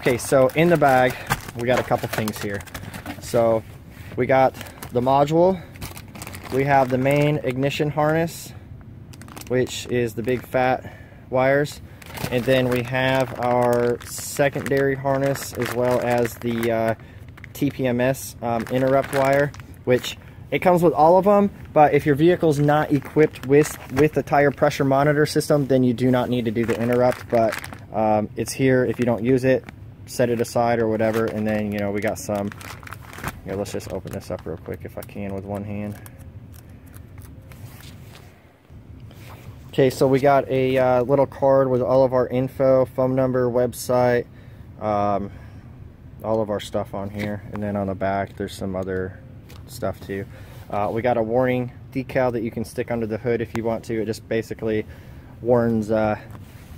Okay, so in the bag, we got a couple things here. So we got the module, we have the main ignition harness, which is the big fat wires. And then we have our secondary harness as well as the uh, TPMS um, interrupt wire, which it comes with all of them, but if your vehicle's not equipped with, with the tire pressure monitor system, then you do not need to do the interrupt, but um, it's here if you don't use it, set it aside or whatever, and then, you know, we got some, let's just open this up real quick if I can with one hand. Okay, so we got a uh, little card with all of our info, phone number, website, um, all of our stuff on here. And then on the back, there's some other stuff too. Uh, we got a warning decal that you can stick under the hood if you want to. It just basically warns uh,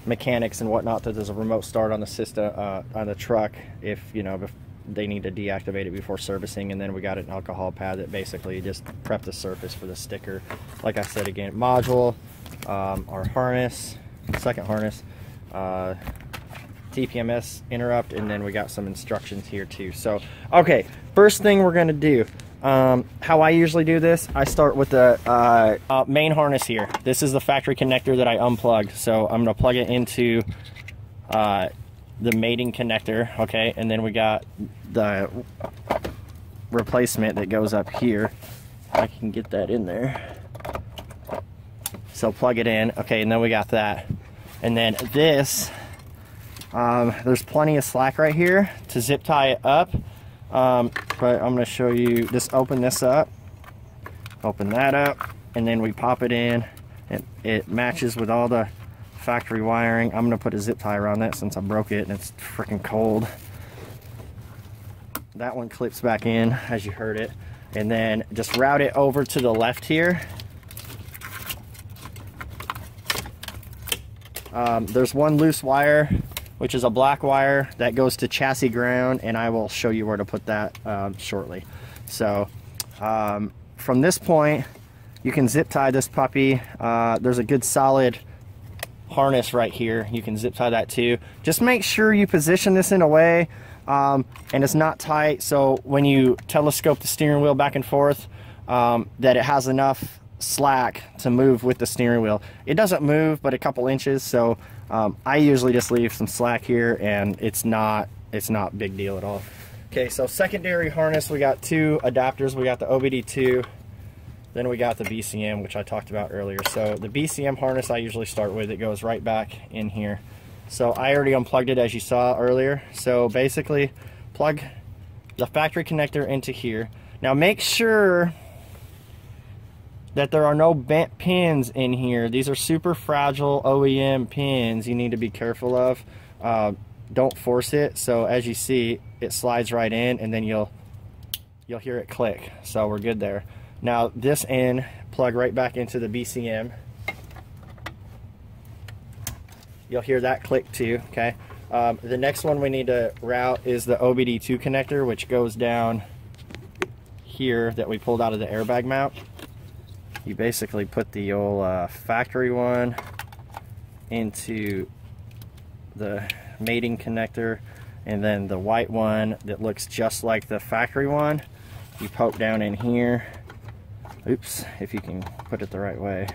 mechanics and whatnot that there's a remote start on the system uh, on the truck if you know if they need to deactivate it before servicing. And then we got an alcohol pad that basically just prep the surface for the sticker. Like I said again, module um, our harness, second harness, uh, TPMS interrupt, and then we got some instructions here too. So, okay, first thing we're gonna do, um, how I usually do this, I start with the uh, uh, main harness here. This is the factory connector that I unplugged. So I'm gonna plug it into uh, the mating connector, okay? And then we got the replacement that goes up here. I can get that in there. So plug it in. Okay, and then we got that. And then this, um, there's plenty of slack right here to zip tie it up. Um, but I'm gonna show you, just open this up, open that up, and then we pop it in. It, it matches with all the factory wiring. I'm gonna put a zip tie around that since I broke it and it's freaking cold. That one clips back in as you heard it. And then just route it over to the left here Um, there's one loose wire, which is a black wire that goes to chassis ground, and I will show you where to put that um, shortly. So um, from this point, you can zip tie this puppy. Uh, there's a good solid harness right here. You can zip tie that too. Just make sure you position this in a way um, and it's not tight. So when you telescope the steering wheel back and forth, um, that it has enough slack to move with the steering wheel. It doesn't move but a couple inches so um, I usually just leave some slack here and it's not it's not big deal at all. Okay so secondary harness we got two adapters. We got the OBD2 then we got the BCM which I talked about earlier. So the BCM harness I usually start with. It goes right back in here. So I already unplugged it as you saw earlier. So basically plug the factory connector into here. Now make sure that there are no bent pins in here. These are super fragile OEM pins you need to be careful of. Uh, don't force it. So as you see, it slides right in and then you'll you'll hear it click. So we're good there. Now this end, plug right back into the BCM. You'll hear that click too, okay? Um, the next one we need to route is the OBD2 connector, which goes down here that we pulled out of the airbag mount you basically put the old uh, factory one into the mating connector and then the white one that looks just like the factory one. You poke down in here. Oops if you can put it the right way.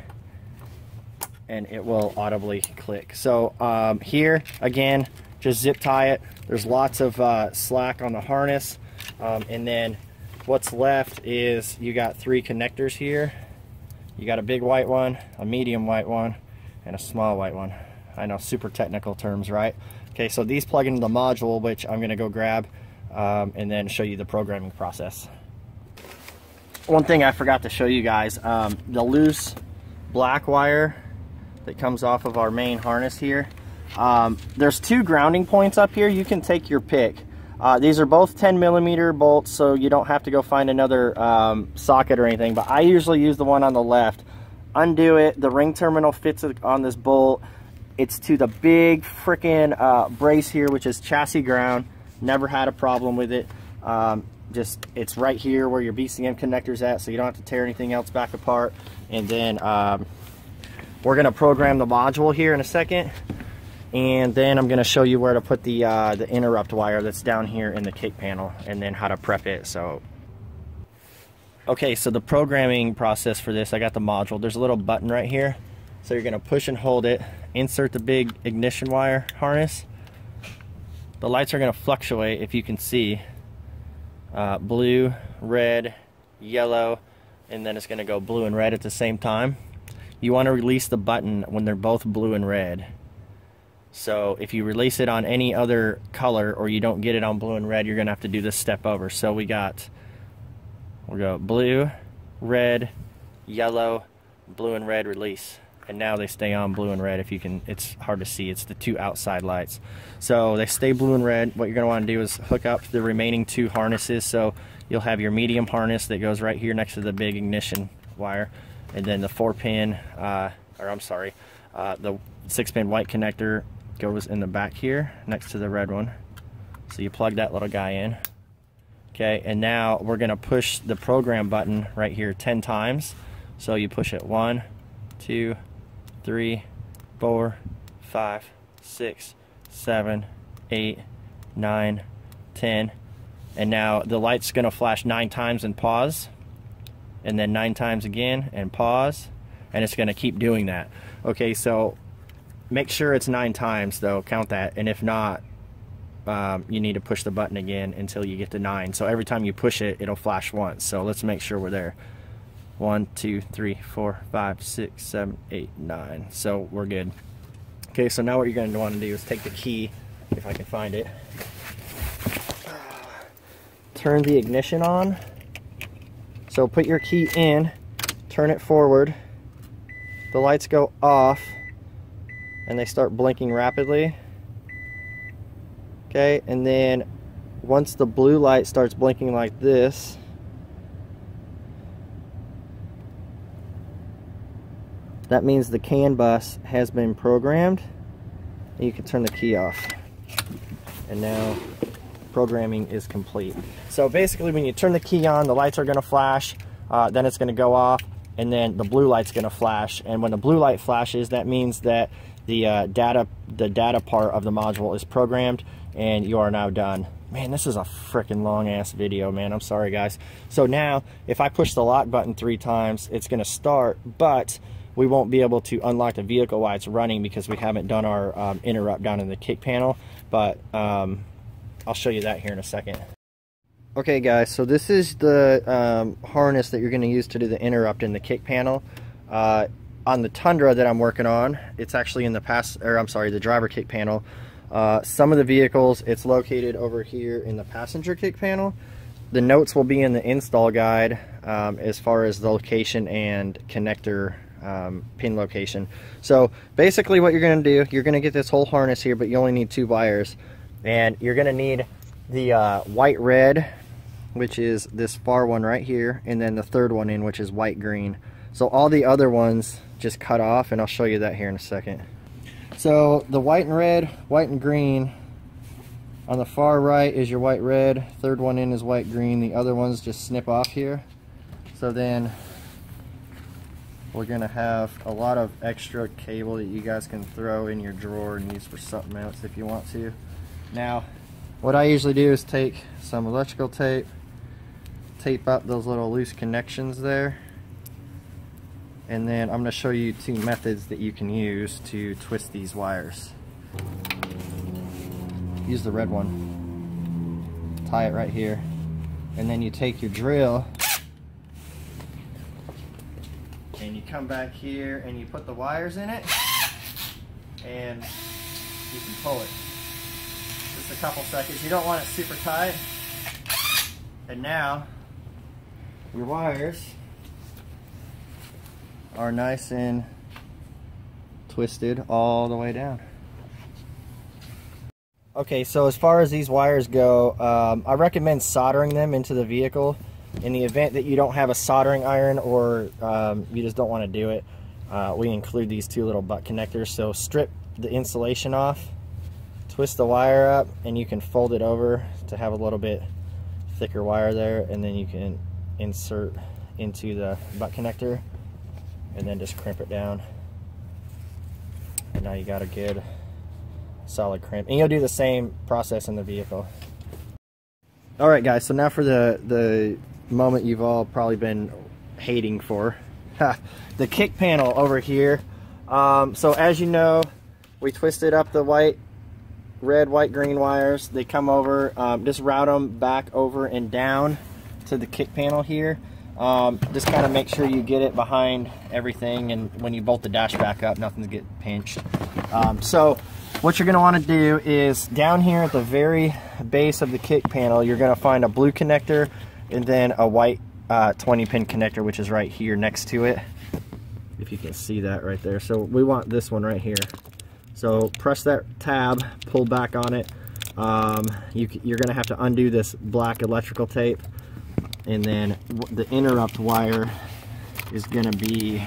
And it will audibly click. So um, here again just zip tie it. There's lots of uh, slack on the harness. Um, and then what's left is you got three connectors here you got a big white one, a medium white one, and a small white one. I know, super technical terms, right? Okay, so these plug into the module, which I'm gonna go grab um, and then show you the programming process. One thing I forgot to show you guys, um, the loose black wire that comes off of our main harness here. Um, there's two grounding points up here. You can take your pick. Uh, these are both 10 millimeter bolts, so you don't have to go find another um, socket or anything, but I usually use the one on the left. Undo it, the ring terminal fits on this bolt. It's to the big freaking uh, brace here, which is chassis ground. Never had a problem with it. Um, just, it's right here where your BCM connector's at, so you don't have to tear anything else back apart. And then um, we're gonna program the module here in a second and then I'm to show you where to put the uh, the interrupt wire that's down here in the kick panel and then how to prep it so. Okay so the programming process for this I got the module. There's a little button right here. So you're to push and hold it. Insert the big ignition wire harness. The lights are to fluctuate if you can see. Uh, blue red yellow and then it's to go blue and red at the same time. You want to release the button when they're both blue and red so if you release it on any other color or you don't get it on blue and red, you're gonna have to do this step over. So we got, we'll go blue, red, yellow, blue and red release. And now they stay on blue and red if you can, it's hard to see, it's the two outside lights. So they stay blue and red. What you're gonna wanna do is hook up the remaining two harnesses. So you'll have your medium harness that goes right here next to the big ignition wire. And then the four pin, uh, or I'm sorry, uh, the six pin white connector goes in the back here next to the red one. So you plug that little guy in. Okay, and now we're gonna push the program button right here 10 times. So you push it one, two, three, four, five, six, seven, eight, nine, ten. And now the light's gonna flash nine times and pause. And then nine times again and pause. And it's gonna keep doing that. Okay, so Make sure it's nine times though, count that. And if not, um, you need to push the button again until you get to nine. So every time you push it, it'll flash once. So let's make sure we're there. One, two, three, four, five, six, seven, eight, nine. So we're good. Okay, so now what you're going to want to do is take the key, if I can find it. Turn the ignition on. So put your key in, turn it forward. The lights go off and they start blinking rapidly. Okay, and then once the blue light starts blinking like this, that means the CAN bus has been programmed. You can turn the key off. And now programming is complete. So basically when you turn the key on, the lights are gonna flash, uh, then it's gonna go off, and then the blue light's gonna flash. And when the blue light flashes, that means that the uh, data the data part of the module is programmed and you are now done. Man this is a freaking long ass video man. I'm sorry guys. So now if I push the lock button three times it's gonna start but we won't be able to unlock the vehicle while it's running because we haven't done our um, interrupt down in the kick panel but um, I'll show you that here in a second. Okay guys so this is the um, harness that you're going to use to do the interrupt in the kick panel. Uh, on the Tundra that I'm working on, it's actually in the pass, or I'm sorry, the driver kick panel. Uh, some of the vehicles, it's located over here in the passenger kick panel. The notes will be in the install guide um, as far as the location and connector um, pin location. So basically what you're going to do, you're going to get this whole harness here, but you only need two wires. And you're going to need the uh, white red, which is this far one right here, and then the third one in, which is white green. So all the other ones just cut off and I'll show you that here in a second. So the white and red, white and green, on the far right is your white red, third one in is white green, the other ones just snip off here. So then we're gonna have a lot of extra cable that you guys can throw in your drawer and use for something else if you want to. Now, what I usually do is take some electrical tape, tape up those little loose connections there, and then I'm going to show you two methods that you can use to twist these wires. Use the red one. Tie it right here. And then you take your drill and you come back here and you put the wires in it and you can pull it. Just a couple seconds. You don't want it super tight. And now your wires are nice and twisted all the way down. Okay, so as far as these wires go, um, I recommend soldering them into the vehicle. In the event that you don't have a soldering iron or um, you just don't want to do it, uh, we include these two little butt connectors. So strip the insulation off, twist the wire up, and you can fold it over to have a little bit thicker wire there, and then you can insert into the butt connector and then just crimp it down and now you got a good solid crimp. And you'll do the same process in the vehicle. All right, guys, so now for the, the moment you've all probably been hating for. the kick panel over here. Um, so as you know, we twisted up the white, red, white, green wires. They come over, um, just route them back over and down to the kick panel here. Um, just kind of make sure you get it behind everything and when you bolt the dash back up, nothing's get pinched. Um, so what you're going to want to do is down here at the very base of the kick panel, you're going to find a blue connector and then a white uh, 20 pin connector, which is right here next to it. If you can see that right there. So we want this one right here. So press that tab, pull back on it. Um, you, you're going to have to undo this black electrical tape and then the interrupt wire is to be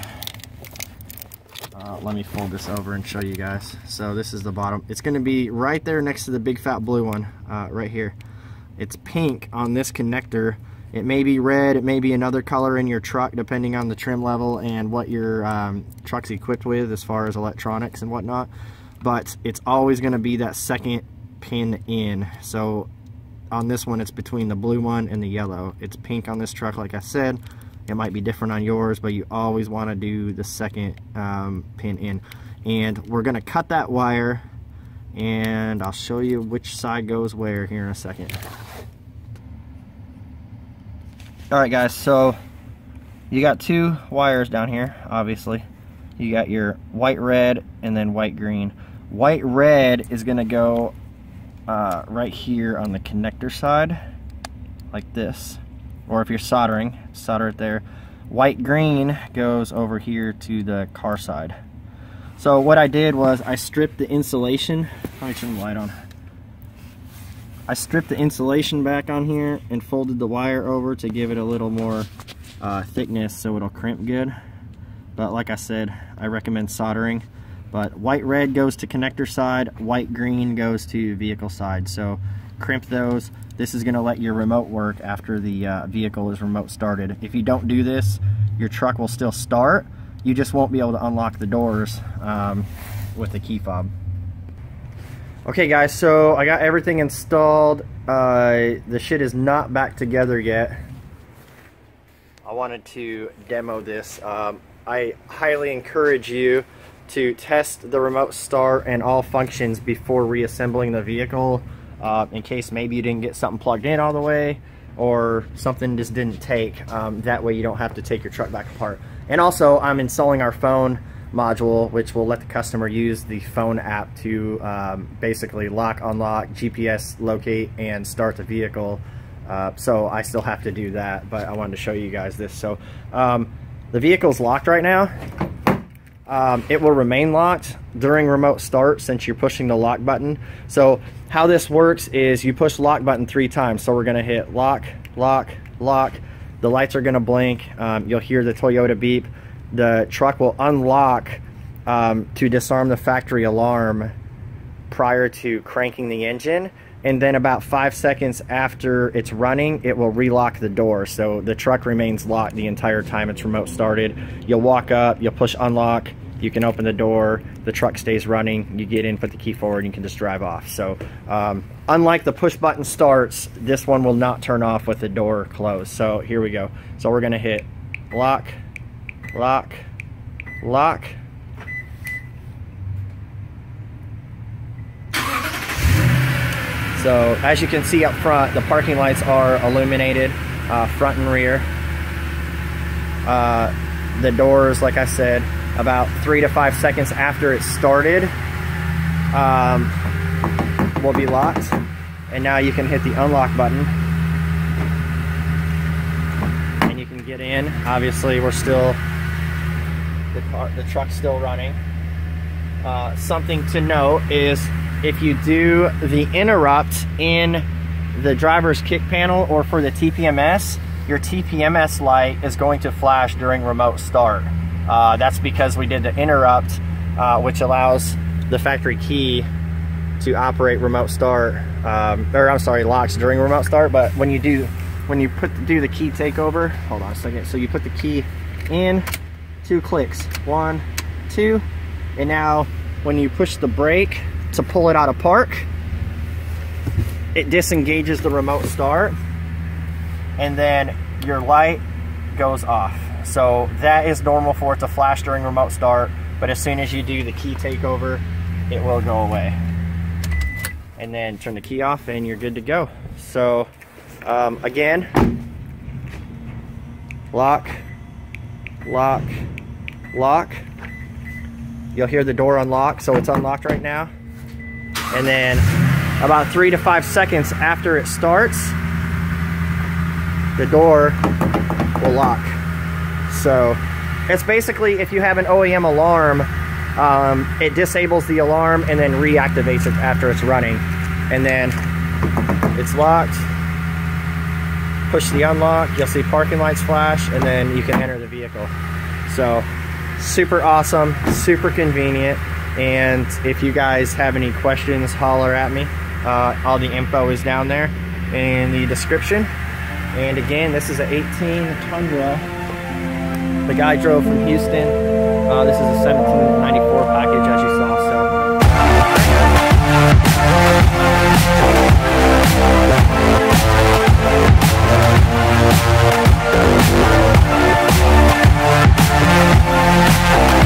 uh, let me fold this over and show you guys. So this is the bottom. It's to be right there next to the big fat blue one uh, right here. It's pink on this connector. It may be red it may be another color in your truck depending on the trim level and what your um, truck's equipped with as far as electronics and whatnot. But it's always going to be that second pin in. So on this one it's between the blue one and the yellow. It's pink on this truck like I said. It might be different on yours but you always want to do the second um, pin in. And we're gonna cut that wire and I'll show you which side goes where here in a second. Alright guys so you got two wires down here obviously. You got your white red and then white green. White red is gonna go uh, right here on the connector side like this. Or if you're soldering solder it there. White green goes over here to the car side. So what I did was I stripped the insulation let me turn the light on. I stripped the insulation back on here and folded the wire over to give it a little more uh, thickness so it'll crimp good. But like I said I recommend soldering but white red goes to connector side, white green goes to vehicle side. So crimp those. This is gonna let your remote work after the uh, vehicle is remote started. If you don't do this, your truck will still start. You just won't be able to unlock the doors um, with the key fob. Okay guys, so I got everything installed. Uh, the shit is not back together yet. I wanted to demo this. Um, I highly encourage you to test the remote start and all functions before reassembling the vehicle uh, in case maybe you didn't get something plugged in all the way or something just didn't take. Um, that way you don't have to take your truck back apart. And also I'm installing our phone module which will let the customer use the phone app to um, basically lock, unlock, GPS locate, and start the vehicle. Uh, so I still have to do that, but I wanted to show you guys this. So um, the vehicle's locked right now um, it will remain locked during remote start since you're pushing the lock button. So how this works is you push lock button three times. So we're gonna hit lock, lock, lock. The lights are gonna blink. Um, you'll hear the Toyota beep. The truck will unlock um, to disarm the factory alarm prior to cranking the engine. And then about five seconds after it's running, it will relock the door. So the truck remains locked the entire time it's remote started. You'll walk up, you'll push unlock, you can open the door, the truck stays running, you get in, put the key forward, and you can just drive off. So um, unlike the push button starts, this one will not turn off with the door closed. So here we go. So we're gonna hit lock, lock, lock. So as you can see up front, the parking lights are illuminated, uh, front and rear. Uh, the doors, like I said, about three to five seconds after it started um, will be locked. And now you can hit the unlock button. And you can get in. Obviously, we're still, the, car, the truck's still running. Uh, something to note is if you do the interrupt in the driver's kick panel or for the TPMS, your TPMS light is going to flash during remote start. Uh, that's because we did the interrupt, uh, which allows the factory key to operate remote start, um, or I'm sorry, locks during remote start. But when you do, when you put do the key takeover, hold on a second. So you put the key in, two clicks, one, two, and now when you push the brake, to pull it out of park. It disengages the remote start and then your light goes off. So that is normal for it to flash during remote start, but as soon as you do the key takeover, it will go away. And then turn the key off and you're good to go. So um, again, lock, lock, lock. You'll hear the door unlock, so it's unlocked right now. And then about three to five seconds after it starts, the door will lock. So it's basically if you have an OEM alarm, um, it disables the alarm and then reactivates it after it's running. And then it's locked. Push the unlock, you'll see parking lights flash, and then you can enter the vehicle. So super awesome, super convenient. And if you guys have any questions, holler at me. Uh, all the info is down there in the description. And again, this is an 18 Tundra. The guy drove from Houston. Uh, this is a 1794 package, as you saw. So. We'll be right back.